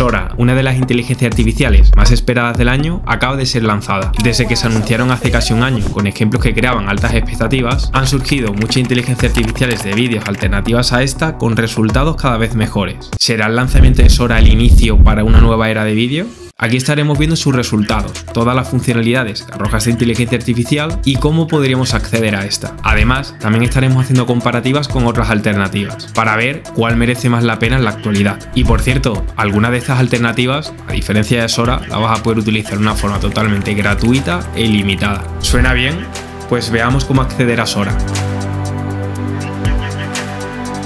Sora, una de las inteligencias artificiales más esperadas del año, acaba de ser lanzada. Desde que se anunciaron hace casi un año con ejemplos que creaban altas expectativas, han surgido muchas inteligencias artificiales de vídeos alternativas a esta con resultados cada vez mejores. ¿Será el lanzamiento de Sora el inicio para una nueva era de vídeo? Aquí estaremos viendo sus resultados, todas las funcionalidades que arroja esta inteligencia artificial y cómo podríamos acceder a esta. Además, también estaremos haciendo comparativas con otras alternativas, para ver cuál merece más la pena en la actualidad. Y por cierto, alguna de estas alternativas, a diferencia de Sora, la vas a poder utilizar de una forma totalmente gratuita e ilimitada. ¿Suena bien? Pues veamos cómo acceder a Sora.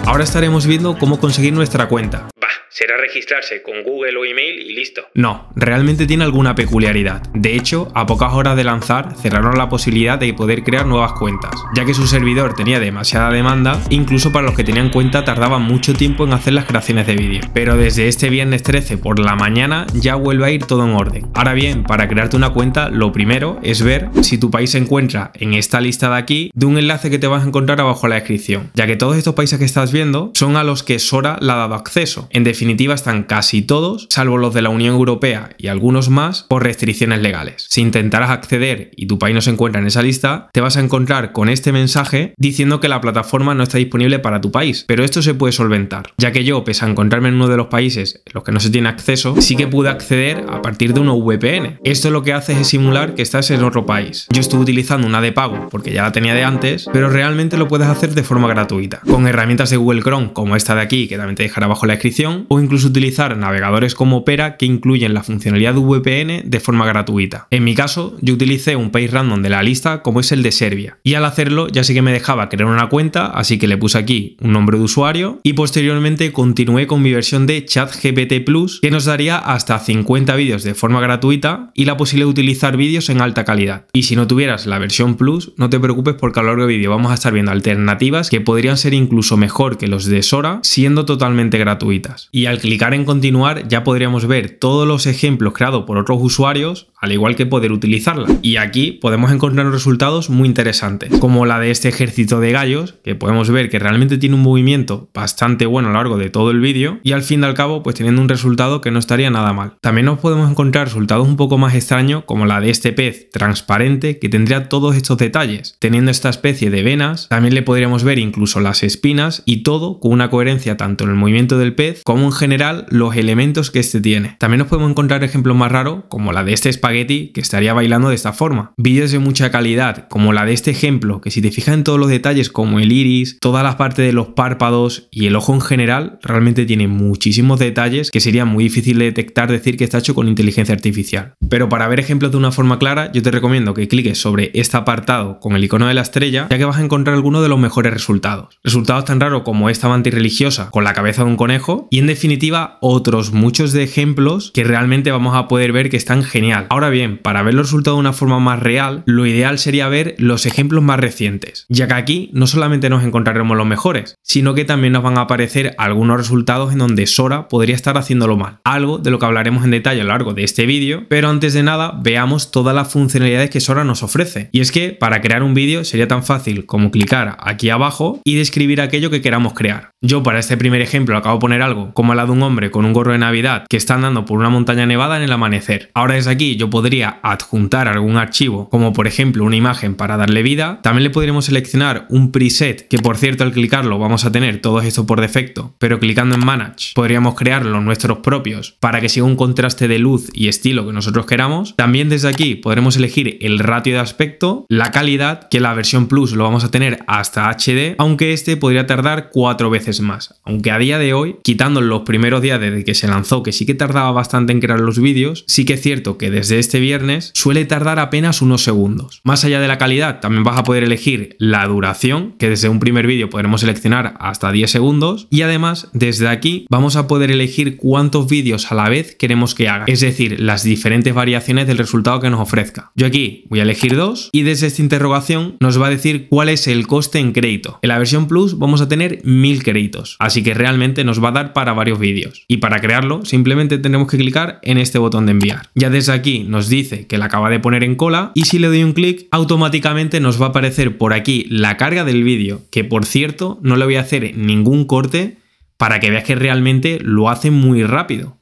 Ahora estaremos viendo cómo conseguir nuestra cuenta será registrarse con Google o email y listo. No, realmente tiene alguna peculiaridad. De hecho, a pocas horas de lanzar, cerraron la posibilidad de poder crear nuevas cuentas, ya que su servidor tenía demasiada demanda, incluso para los que tenían cuenta tardaban mucho tiempo en hacer las creaciones de vídeo. Pero desde este viernes 13 por la mañana ya vuelve a ir todo en orden. Ahora bien, para crearte una cuenta, lo primero es ver si tu país se encuentra en esta lista de aquí, de un enlace que te vas a encontrar abajo en la descripción, ya que todos estos países que estás viendo son a los que Sora le ha dado acceso. En definitiva, definitiva están casi todos, salvo los de la Unión Europea y algunos más, por restricciones legales. Si intentarás acceder y tu país no se encuentra en esa lista, te vas a encontrar con este mensaje diciendo que la plataforma no está disponible para tu país, pero esto se puede solventar, ya que yo, pese a encontrarme en uno de los países en los que no se tiene acceso, sí que pude acceder a partir de una VPN. Esto lo que hace es simular que estás en otro país. Yo estuve utilizando una de pago porque ya la tenía de antes, pero realmente lo puedes hacer de forma gratuita, con herramientas de Google Chrome como esta de aquí, que también te dejaré abajo en la descripción, o incluso utilizar navegadores como Opera que incluyen la funcionalidad de VPN de forma gratuita. En mi caso, yo utilicé un país random de la lista como es el de Serbia. Y al hacerlo ya sí que me dejaba crear una cuenta, así que le puse aquí un nombre de usuario y posteriormente continué con mi versión de ChatGPT Plus que nos daría hasta 50 vídeos de forma gratuita y la posibilidad de utilizar vídeos en alta calidad. Y si no tuvieras la versión Plus, no te preocupes porque a lo largo del vídeo vamos a estar viendo alternativas que podrían ser incluso mejor que los de Sora siendo totalmente gratuitas. Al clicar en continuar ya podríamos ver todos los ejemplos creados por otros usuarios, al igual que poder utilizarla. Y aquí podemos encontrar resultados muy interesantes, como la de este ejército de gallos, que podemos ver que realmente tiene un movimiento bastante bueno a lo largo de todo el vídeo, y al fin y al cabo pues teniendo un resultado que no estaría nada mal. También nos podemos encontrar resultados un poco más extraños, como la de este pez transparente, que tendría todos estos detalles. Teniendo esta especie de venas, también le podríamos ver incluso las espinas y todo con una coherencia tanto en el movimiento del pez como en general los elementos que este tiene. También nos podemos encontrar ejemplos más raros, como la de este espagueti que estaría bailando de esta forma. Vídeos de mucha calidad, como la de este ejemplo, que si te fijas en todos los detalles como el iris, todas las partes de los párpados y el ojo en general, realmente tiene muchísimos detalles que sería muy difícil de detectar decir que está hecho con inteligencia artificial. Pero para ver ejemplos de una forma clara, yo te recomiendo que cliques sobre este apartado con el icono de la estrella, ya que vas a encontrar algunos de los mejores resultados. Resultados tan raros como esta mantis religiosa con la cabeza de un conejo y en definitiva otros muchos de ejemplos que realmente vamos a poder ver que están genial. Ahora bien, para ver los resultados de una forma más real, lo ideal sería ver los ejemplos más recientes, ya que aquí no solamente nos encontraremos los mejores, sino que también nos van a aparecer algunos resultados en donde Sora podría estar haciéndolo mal, algo de lo que hablaremos en detalle a lo largo de este vídeo, pero antes de nada veamos todas las funcionalidades que Sora nos ofrece. Y es que para crear un vídeo sería tan fácil como clicar aquí abajo y describir aquello que queramos crear. Yo para este primer ejemplo acabo de poner algo como la de un hombre con un gorro de Navidad que está andando por una montaña nevada en el amanecer. Ahora desde aquí yo podría adjuntar algún archivo, como por ejemplo una imagen para darle vida. También le podríamos seleccionar un preset, que por cierto al clicarlo vamos a tener todo esto por defecto, pero clicando en Manage podríamos crear los nuestros propios para que siga un contraste de luz y estilo que nosotros queramos. También desde aquí podremos elegir el ratio de aspecto, la calidad, que la versión Plus lo vamos a tener hasta HD, aunque este podría tardar cuatro veces más. Aunque a día de hoy, quitando los primeros días desde que se lanzó, que sí que tardaba bastante en crear los vídeos, sí que es cierto que desde este viernes suele tardar apenas unos segundos. Más allá de la calidad, también vas a poder elegir la duración, que desde un primer vídeo podremos seleccionar hasta 10 segundos, y además desde aquí vamos a poder elegir cuántos vídeos a la vez queremos que haga, es decir, las diferentes variaciones del resultado que nos ofrezca. Yo aquí voy a elegir dos y desde esta interrogación nos va a decir cuál es el coste en crédito. En la versión Plus vamos a tener 1000 créditos, así que realmente nos va a dar para varios vídeos. Y para crearlo simplemente tenemos que clicar en este botón de enviar. Ya desde aquí nos dice que la acaba de poner en cola y si le doy un clic automáticamente nos va a aparecer por aquí la carga del vídeo, que por cierto no le voy a hacer ningún corte para que veas que realmente lo hace muy rápido.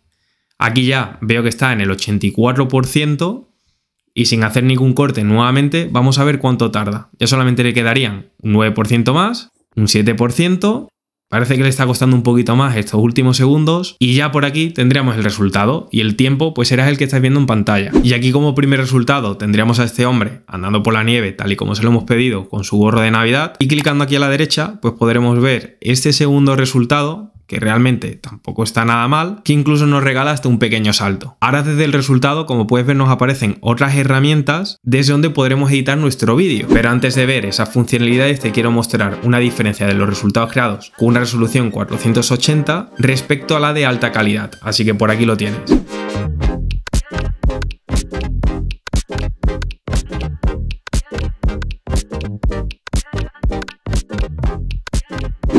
Aquí ya veo que está en el 84% y sin hacer ningún corte nuevamente, vamos a ver cuánto tarda. Ya solamente le quedarían un 9% más, un 7%, Parece que le está costando un poquito más estos últimos segundos y ya por aquí tendríamos el resultado y el tiempo pues será el que estáis viendo en pantalla. Y aquí como primer resultado tendríamos a este hombre andando por la nieve tal y como se lo hemos pedido con su gorro de navidad y clicando aquí a la derecha pues podremos ver este segundo resultado que realmente tampoco está nada mal, que incluso nos regala hasta un pequeño salto. Ahora desde el resultado, como puedes ver, nos aparecen otras herramientas desde donde podremos editar nuestro vídeo. Pero antes de ver esas funcionalidades te quiero mostrar una diferencia de los resultados creados con una resolución 480 respecto a la de alta calidad. Así que por aquí lo tienes.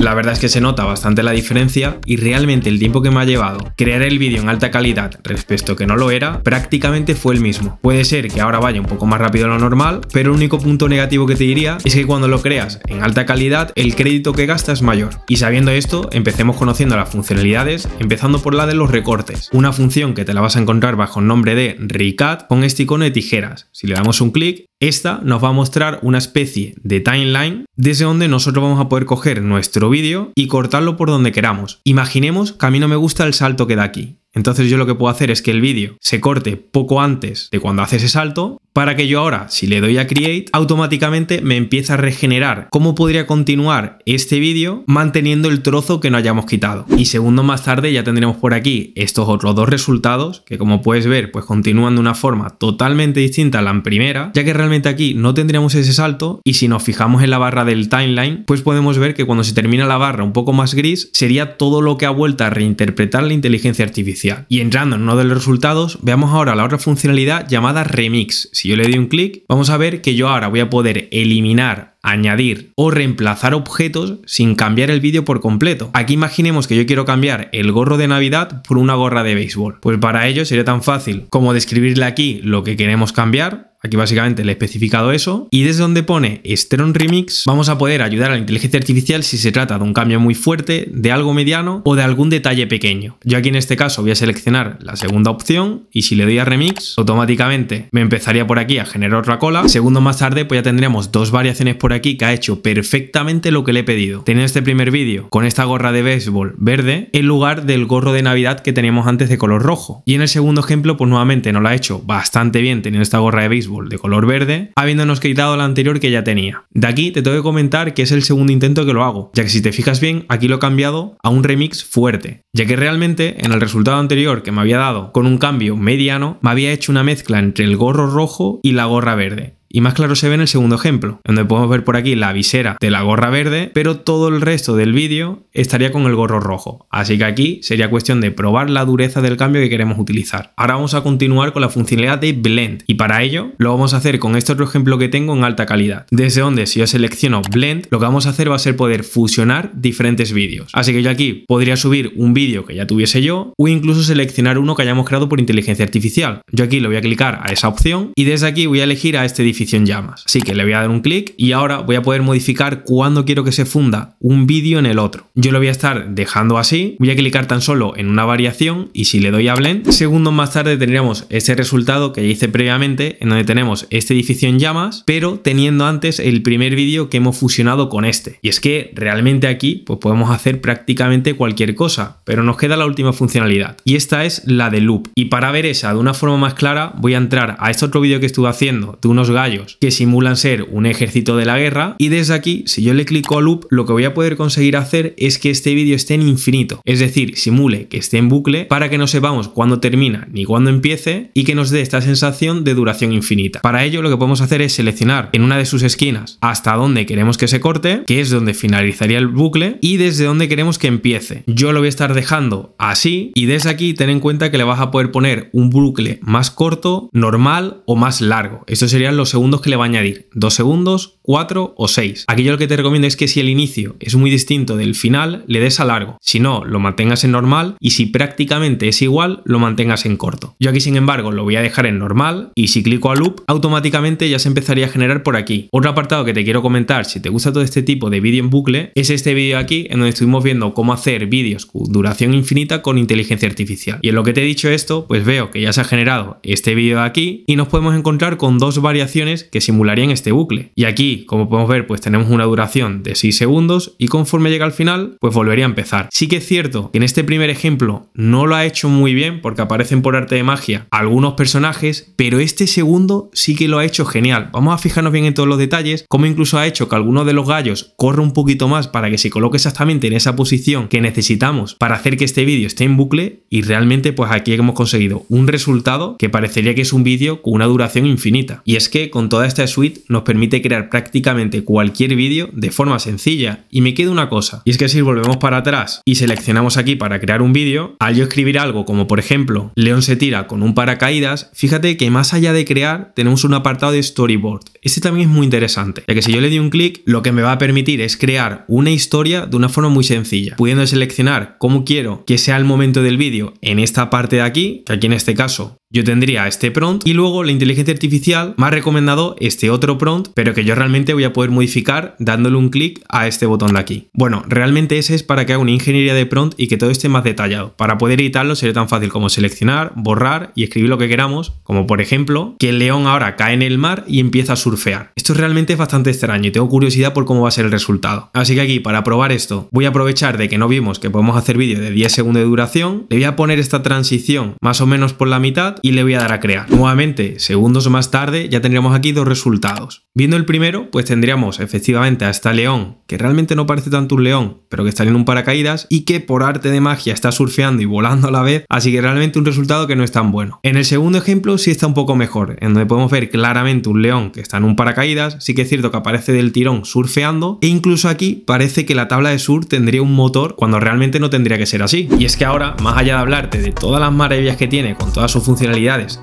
La verdad es que se nota bastante la diferencia y realmente el tiempo que me ha llevado crear el vídeo en alta calidad respecto a que no lo era, prácticamente fue el mismo. Puede ser que ahora vaya un poco más rápido de lo normal, pero el único punto negativo que te diría es que cuando lo creas en alta calidad, el crédito que gastas es mayor. Y sabiendo esto, empecemos conociendo las funcionalidades, empezando por la de los recortes. Una función que te la vas a encontrar bajo el nombre de Recut con este icono de tijeras. Si le damos un clic, esta nos va a mostrar una especie de timeline desde donde nosotros vamos a poder coger nuestro vídeo y cortarlo por donde queramos. Imaginemos que a mí no me gusta el salto que da aquí. Entonces yo lo que puedo hacer es que el vídeo se corte poco antes de cuando hace ese salto para que yo ahora, si le doy a Create, automáticamente me empiece a regenerar cómo podría continuar este vídeo manteniendo el trozo que no hayamos quitado. Y segundo más tarde ya tendremos por aquí estos otros dos resultados que como puedes ver pues continúan de una forma totalmente distinta a la primera, ya que realmente aquí no tendríamos ese salto y si nos fijamos en la barra del timeline pues podemos ver que cuando se termina la barra un poco más gris sería todo lo que ha vuelto a reinterpretar la inteligencia artificial. Y entrando en uno de los resultados veamos ahora la otra funcionalidad llamada Remix si yo le doy un clic, vamos a ver que yo ahora voy a poder eliminar añadir o reemplazar objetos sin cambiar el vídeo por completo. Aquí imaginemos que yo quiero cambiar el gorro de Navidad por una gorra de béisbol. Pues para ello sería tan fácil como describirle aquí lo que queremos cambiar, Aquí básicamente le he especificado eso. Y desde donde pone Stron Remix vamos a poder ayudar a la inteligencia artificial si se trata de un cambio muy fuerte, de algo mediano o de algún detalle pequeño. Yo aquí en este caso voy a seleccionar la segunda opción y si le doy a Remix automáticamente me empezaría por aquí a generar otra cola. Segundo más tarde pues ya tendríamos dos variaciones por aquí que ha hecho perfectamente lo que le he pedido. Tener este primer vídeo con esta gorra de béisbol verde en lugar del gorro de Navidad que teníamos antes de color rojo. Y en el segundo ejemplo pues nuevamente no lo ha hecho bastante bien teniendo esta gorra de de color verde, habiéndonos quitado la anterior que ya tenía. De aquí te tengo que comentar que es el segundo intento que lo hago, ya que si te fijas bien, aquí lo he cambiado a un remix fuerte, ya que realmente en el resultado anterior que me había dado con un cambio mediano, me había hecho una mezcla entre el gorro rojo y la gorra verde. Y más claro se ve en el segundo ejemplo, donde podemos ver por aquí la visera de la gorra verde, pero todo el resto del vídeo estaría con el gorro rojo. Así que aquí sería cuestión de probar la dureza del cambio que queremos utilizar. Ahora vamos a continuar con la funcionalidad de Blend y para ello lo vamos a hacer con este otro ejemplo que tengo en alta calidad. Desde donde si yo selecciono Blend, lo que vamos a hacer va a ser poder fusionar diferentes vídeos. Así que yo aquí podría subir un vídeo que ya tuviese yo o incluso seleccionar uno que hayamos creado por inteligencia artificial. Yo aquí lo voy a clicar a esa opción y desde aquí voy a elegir a este edificio llamas. Así que le voy a dar un clic y ahora voy a poder modificar cuándo quiero que se funda un vídeo en el otro. Yo lo voy a estar dejando así, voy a clicar tan solo en una variación y si le doy a Blend, segundos más tarde tendríamos ese resultado que ya hice previamente en donde tenemos este edificio en llamas, pero teniendo antes el primer vídeo que hemos fusionado con este. Y es que realmente aquí pues podemos hacer prácticamente cualquier cosa, pero nos queda la última funcionalidad y esta es la de loop. Y para ver esa de una forma más clara voy a entrar a este otro vídeo que estuve haciendo de unos gallos que simulan ser un ejército de la guerra y desde aquí si yo le clico a loop lo que voy a poder conseguir hacer es que este vídeo esté en infinito, es decir, simule que esté en bucle para que no sepamos cuándo termina ni cuándo empiece y que nos dé esta sensación de duración infinita. Para ello lo que podemos hacer es seleccionar en una de sus esquinas hasta donde queremos que se corte, que es donde finalizaría el bucle y desde donde queremos que empiece. Yo lo voy a estar dejando así y desde aquí ten en cuenta que le vas a poder poner un bucle más corto, normal o más largo. Estos serían los segundos que le va a añadir. 2 segundos, 4 o 6. Aquí yo lo que te recomiendo es que si el inicio es muy distinto del final, le des a largo. Si no, lo mantengas en normal y si prácticamente es igual, lo mantengas en corto. Yo aquí, sin embargo, lo voy a dejar en normal y si clico a loop, automáticamente ya se empezaría a generar por aquí. Otro apartado que te quiero comentar, si te gusta todo este tipo de vídeo en bucle, es este vídeo aquí en donde estuvimos viendo cómo hacer vídeos con duración infinita con inteligencia artificial. Y en lo que te he dicho esto, pues veo que ya se ha generado este vídeo de aquí y nos podemos encontrar con dos variaciones que simularían este bucle. Y aquí, como podemos ver, pues tenemos una duración de 6 segundos y conforme llega al final, pues volvería a empezar. Sí que es cierto que en este primer ejemplo no lo ha hecho muy bien porque aparecen por arte de magia algunos personajes, pero este segundo sí que lo ha hecho genial. Vamos a fijarnos bien en todos los detalles, como incluso ha hecho que alguno de los gallos corra un poquito más para que se coloque exactamente en esa posición que necesitamos para hacer que este vídeo esté en bucle y realmente pues aquí hemos conseguido un resultado que parecería que es un vídeo con una duración infinita. Y es que con toda esta suite nos permite crear prácticamente cualquier vídeo de forma sencilla. Y me queda una cosa, y es que si volvemos para atrás y seleccionamos aquí para crear un vídeo, al yo escribir algo como por ejemplo León se tira con un paracaídas, fíjate que más allá de crear tenemos un apartado de storyboard. Este también es muy interesante, ya que si yo le doy un clic, lo que me va a permitir es crear una historia de una forma muy sencilla, pudiendo seleccionar cómo quiero que sea el momento del vídeo en esta parte de aquí, que aquí en este caso yo tendría este prompt y luego la inteligencia artificial me ha recomendado este otro prompt, pero que yo realmente voy a poder modificar dándole un clic a este botón de aquí. Bueno, realmente ese es para que haga una ingeniería de prompt y que todo esté más detallado. Para poder editarlo sería tan fácil como seleccionar, borrar y escribir lo que queramos, como por ejemplo que el león ahora cae en el mar y empieza a surfear. Esto realmente es bastante extraño y tengo curiosidad por cómo va a ser el resultado. Así que aquí para probar esto voy a aprovechar de que no vimos que podemos hacer vídeo de 10 segundos de duración, le voy a poner esta transición más o menos por la mitad y le voy a dar a crear. Nuevamente, segundos más tarde ya tendríamos aquí dos resultados. Viendo el primero, pues tendríamos efectivamente a esta león, que realmente no parece tanto un león, pero que está en un paracaídas y que por arte de magia está surfeando y volando a la vez, así que realmente un resultado que no es tan bueno. En el segundo ejemplo sí está un poco mejor, en donde podemos ver claramente un león que está en un paracaídas, sí que es cierto que aparece del tirón surfeando, e incluso aquí parece que la tabla de surf tendría un motor cuando realmente no tendría que ser así. Y es que ahora, más allá de hablarte de todas las maravillas que tiene con todas sus funcionalidades,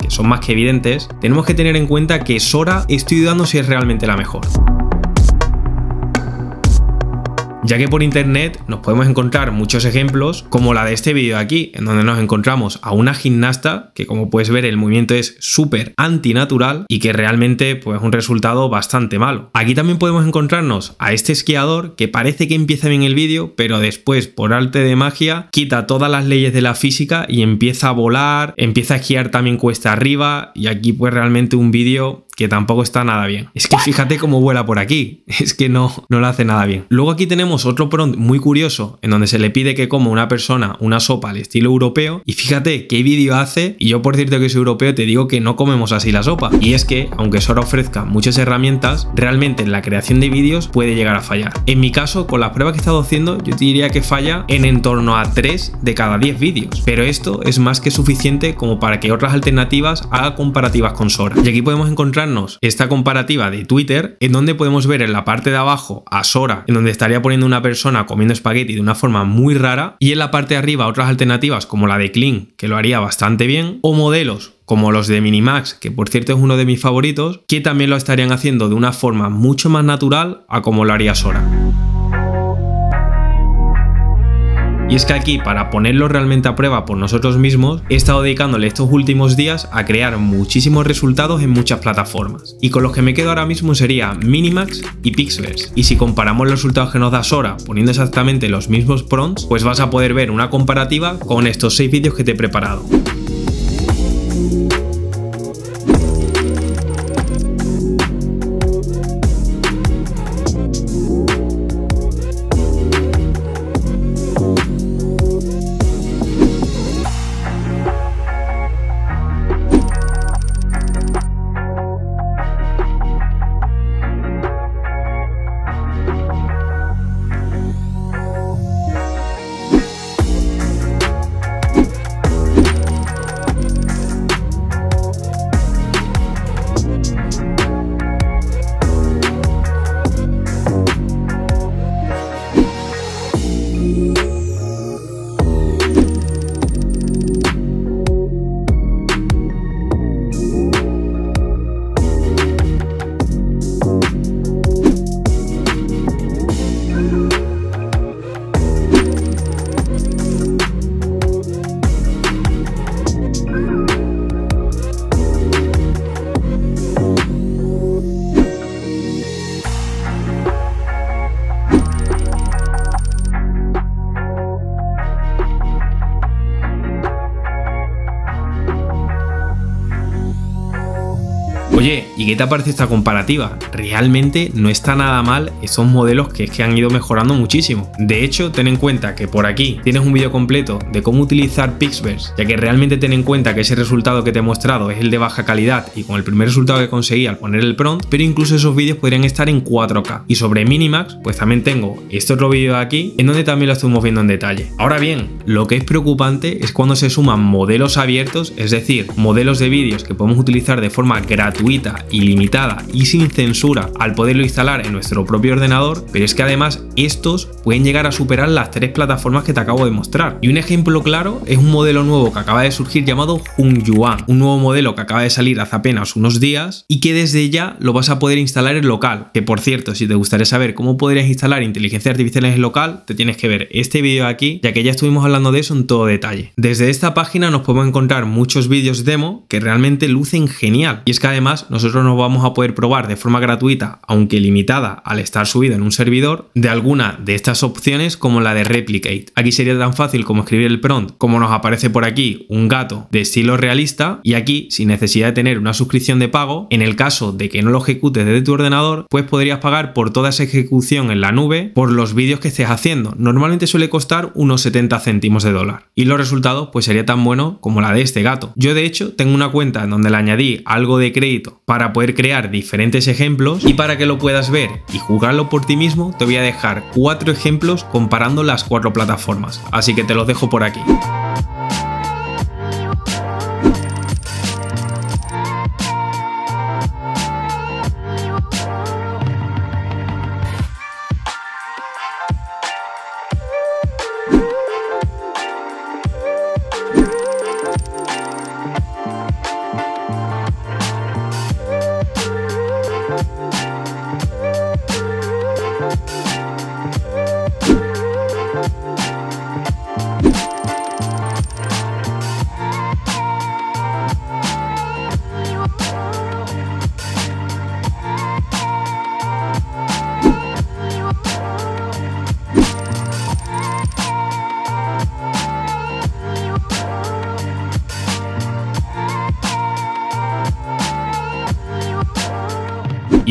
que son más que evidentes, tenemos que tener en cuenta que Sora estoy dudando si es realmente la mejor ya que por internet nos podemos encontrar muchos ejemplos como la de este vídeo aquí, en donde nos encontramos a una gimnasta que como puedes ver el movimiento es súper antinatural y que realmente pues es un resultado bastante malo. Aquí también podemos encontrarnos a este esquiador que parece que empieza bien el vídeo, pero después por arte de magia quita todas las leyes de la física y empieza a volar, empieza a esquiar también cuesta arriba y aquí pues realmente un vídeo que tampoco está nada bien. Es que fíjate cómo vuela por aquí, es que no, no lo hace nada bien. Luego aquí tenemos otro prompt muy curioso en donde se le pide que coma una persona una sopa al estilo europeo y fíjate qué vídeo hace y yo por cierto que soy europeo te digo que no comemos así la sopa. Y es que, aunque Sora ofrezca muchas herramientas, realmente en la creación de vídeos puede llegar a fallar. En mi caso, con las pruebas que he estado haciendo, yo te diría que falla en en torno a 3 de cada 10 vídeos. Pero esto es más que suficiente como para que otras alternativas hagan comparativas con Sora. Y aquí podemos encontrar esta comparativa de Twitter, en donde podemos ver en la parte de abajo a Sora, en donde estaría poniendo una persona comiendo espagueti de una forma muy rara, y en la parte de arriba otras alternativas como la de Kling, que lo haría bastante bien, o modelos como los de Minimax, que por cierto es uno de mis favoritos, que también lo estarían haciendo de una forma mucho más natural a como lo haría Sora. Y es que aquí, para ponerlo realmente a prueba por nosotros mismos, he estado dedicándole estos últimos días a crear muchísimos resultados en muchas plataformas. Y con los que me quedo ahora mismo sería Minimax y Pixverse. Y si comparamos los resultados que nos da Sora poniendo exactamente los mismos prompts, pues vas a poder ver una comparativa con estos 6 vídeos que te he preparado. Te parece esta comparativa? Realmente no está nada mal esos modelos que han ido mejorando muchísimo. De hecho, ten en cuenta que por aquí tienes un vídeo completo de cómo utilizar Pixverse, ya que realmente ten en cuenta que ese resultado que te he mostrado es el de baja calidad y con el primer resultado que conseguí al poner el prompt, pero incluso esos vídeos podrían estar en 4K. Y sobre Minimax, pues también tengo este otro vídeo de aquí, en donde también lo estamos viendo en detalle. Ahora bien, lo que es preocupante es cuando se suman modelos abiertos, es decir, modelos de vídeos que podemos utilizar de forma gratuita, ilimitada y sin censura al poderlo instalar en nuestro propio ordenador, pero es que además estos pueden llegar a superar las tres plataformas que te acabo de mostrar. Y un ejemplo claro es un modelo nuevo que acaba de surgir llamado Hunyuan, un nuevo modelo que acaba de salir hace apenas unos días y que desde ya lo vas a poder instalar en local. Que por cierto, si te gustaría saber cómo podrías instalar inteligencia artificial en local, te tienes que ver este vídeo aquí, ya que ya estuvimos hablando de eso en todo detalle. Desde esta página nos podemos encontrar muchos vídeos demo que realmente lucen genial. Y es que además nosotros nos vamos a poder probar de forma gratuita, aunque limitada al estar subido en un servidor, de alguna de estas opciones como la de Replicate. Aquí sería tan fácil como escribir el prompt, como nos aparece por aquí, un gato de estilo realista, y aquí, sin necesidad de tener una suscripción de pago, en el caso de que no lo ejecutes desde tu ordenador, pues podrías pagar por toda esa ejecución en la nube por los vídeos que estés haciendo. Normalmente suele costar unos 70 céntimos de dólar. Y los resultados pues sería tan bueno como la de este gato. Yo de hecho tengo una cuenta en donde le añadí algo de crédito para poder crear diferentes ejemplos y para que lo puedas ver y jugarlo por ti mismo te voy a dejar cuatro ejemplos comparando las cuatro plataformas. Así que te los dejo por aquí.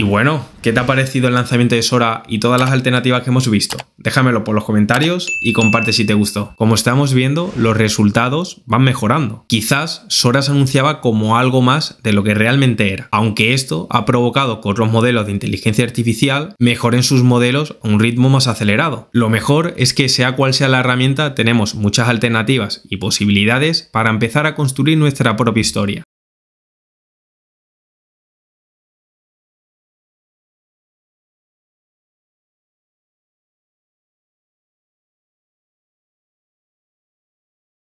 Bueno, ¿qué te ha parecido el lanzamiento de Sora y todas las alternativas que hemos visto? Déjamelo por los comentarios y comparte si te gustó. Como estamos viendo, los resultados van mejorando. Quizás Sora se anunciaba como algo más de lo que realmente era, aunque esto ha provocado que otros modelos de inteligencia artificial mejoren sus modelos a un ritmo más acelerado. Lo mejor es que sea cual sea la herramienta, tenemos muchas alternativas y posibilidades para empezar a construir nuestra propia historia.